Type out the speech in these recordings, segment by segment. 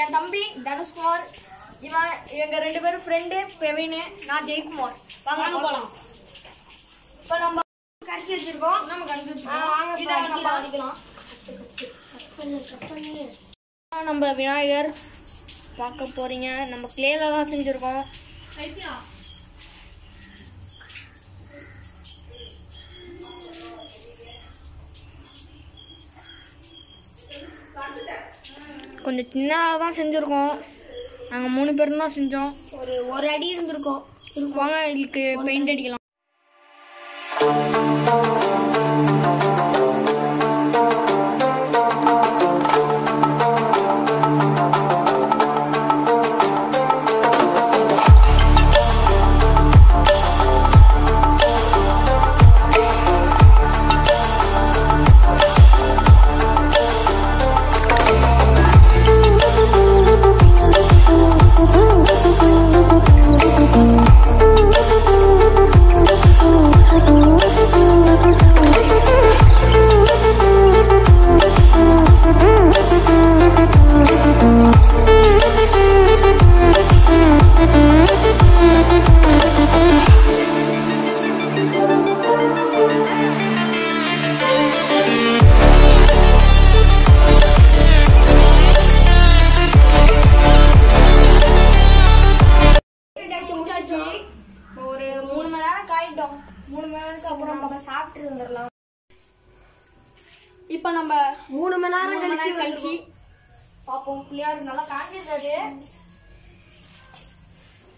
என் தம்பி தனுஷ்குமார் இவன் எங்க ரெண்டு பேரும் ஃப்ரெண்டு பிரவீன் நான் ஜெயக்குமார். வாங்க போலாம். இப்போ நம்ம கரைச்சி வச்சிருக்கோம். நம்ம கரைச்சி வச்சிருக்கோம். இதை நம்ம அடிக்கலாம். நம்ம விநாயகர் பார்க்க போறீங்க. நம்ம கிளேல தான் செஞ்சுருக்கோம். கொஞ்சம் சின்னதாக தான் செஞ்சுருக்கோம். நாங்கள் மூணு பேரும் தான் செஞ்சோம். ஒரு ஒரு அடி இருந்திருக்கும். வாங்க இதுக்கு பெயிண்ட் அடிக்கலாம்.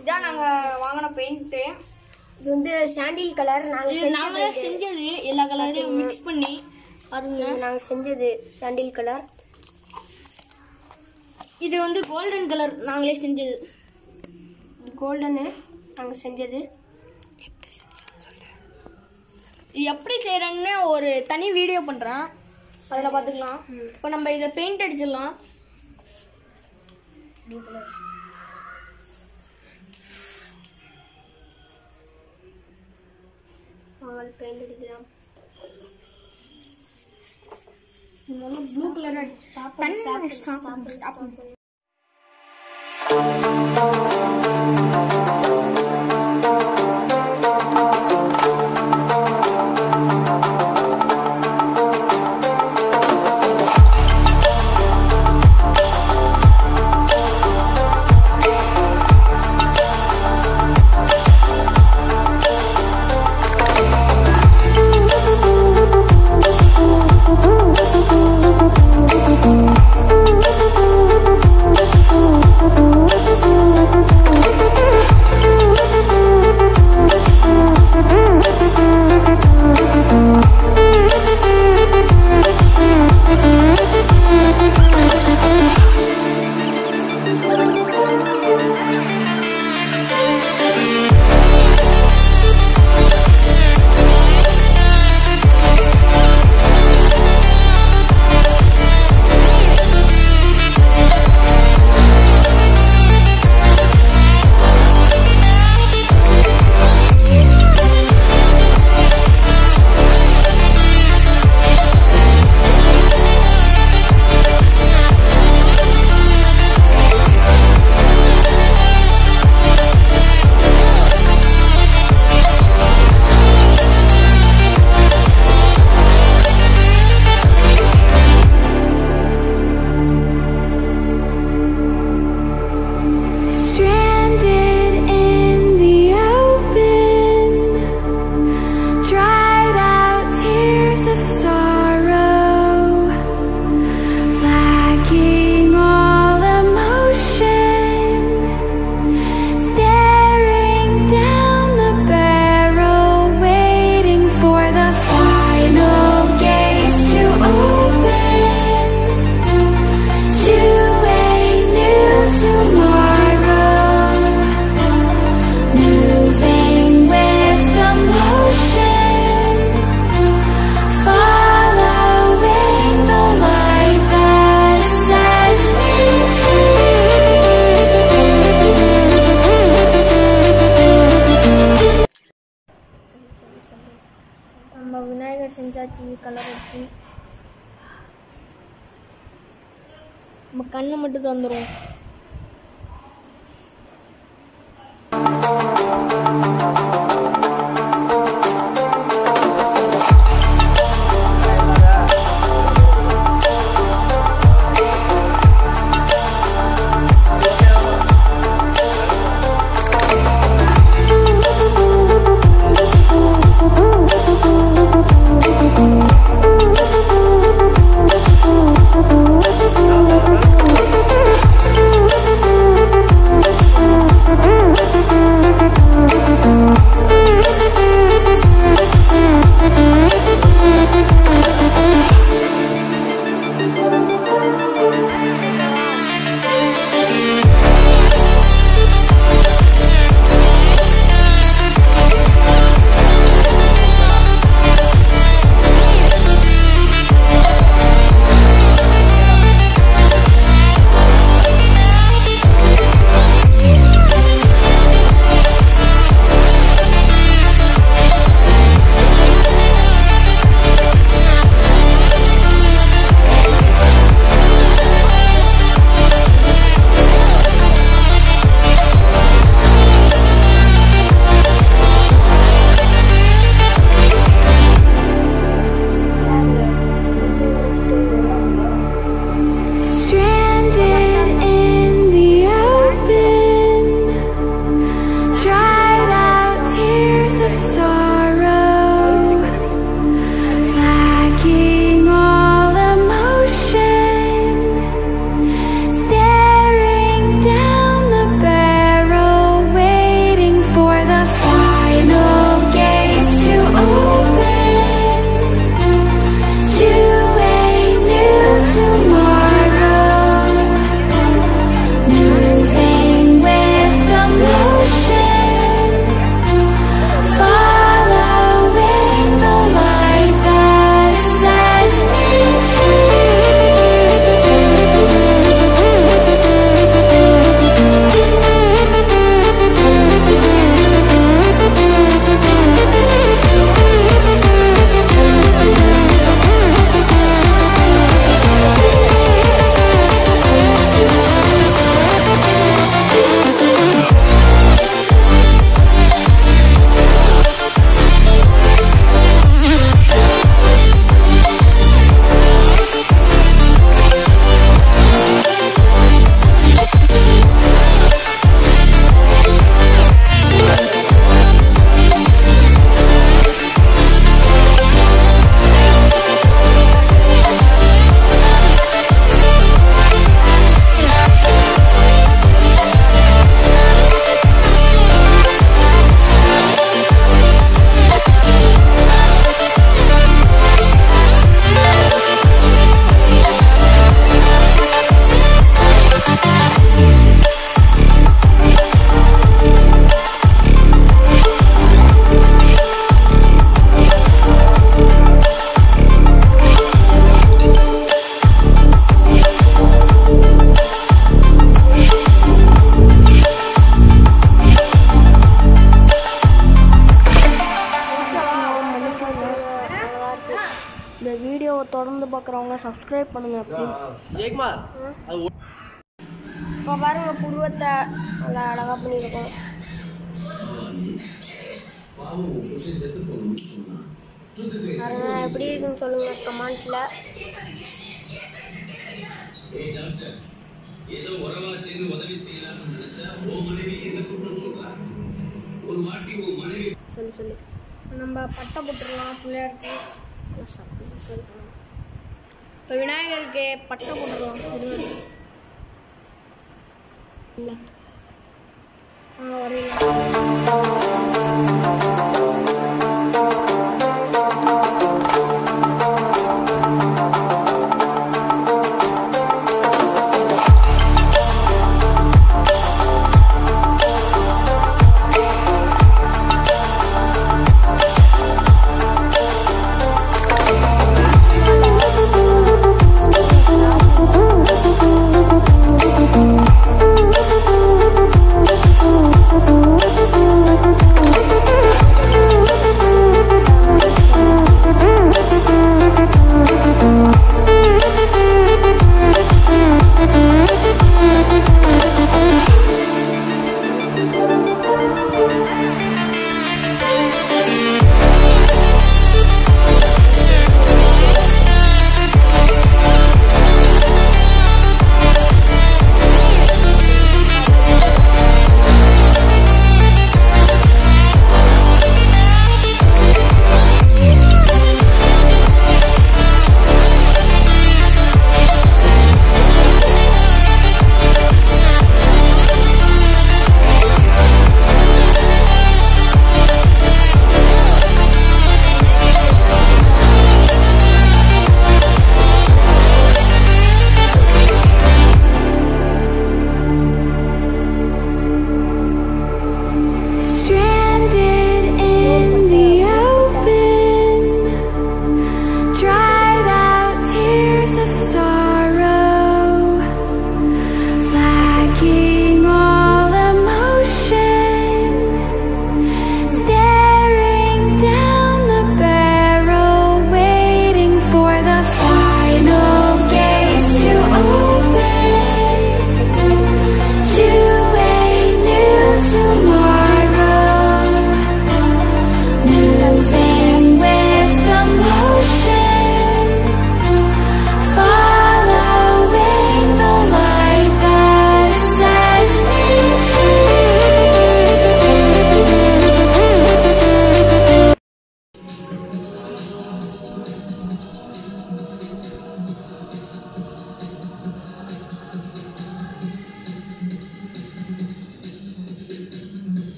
இதான் நாங்க வாங்கின பெயிண்ட் இது வந்து சாண்டில் கலர் நாங்க இது நாங்களே செஞ்சது. எல்லா கலரையும் மிக்ஸ் பண்ணி பாருங்க இது நாங்க செஞ்சது சாண்டில் கலர் இது வந்து கோல்டன் கலர் நாங்களே செஞ்சது. கோல்டனு நாங்க செஞ்சது. இது எப்படி செய்யறேன்னு ஒரு தனி வீடியோ பண்றேன். அதில் பார்த்துக்கலாம் இப்போ நம்ம இதை பெயிண்ட் அடிச்சிடலாம். நாங்கள் பெயிண்ட் அடிக்கலாம் ப்ளூ கலர் அடிச்சு தண்ணி ஸ்டாப் கலர் அடிச்சு நம்ம கண்ணை மட்டும் தந்துடும் you. பார்க்குறவங்க சப்ஸ்கிரைப் பண்ணுங்க ப்ளீஸ் ஜெயக்குமார் இப்போ பாருங்க புருவத்தை நல்லா அழகாக பண்ணியிருக்கோம். பாருங்க எப்படி இருக்குன்னு சொல்லுங்க கமெண்ட்ல சொல்லு சொல்லு. நம்ம பட்டை போட்டுடலாம் பிள்ளையாருக்கு. இப்போ விநாயகருக்கு பட்டை போட்டுருவோம் கொடுங்க ஆ வரையில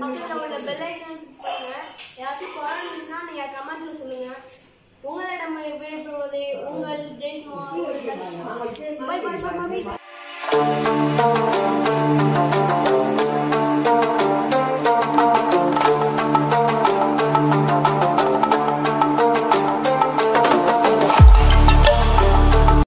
பக்கத்துல உள்ள பெல் ஐக்கான் பண்ணுங்க ஏதாச்சும் குறை இருந்துச்சுன்னா கமெண்ட்ல சொல்லுங்க. உங்களிடம் விடைபெறுவது உங்கள் Jayakumar bye bye bye bye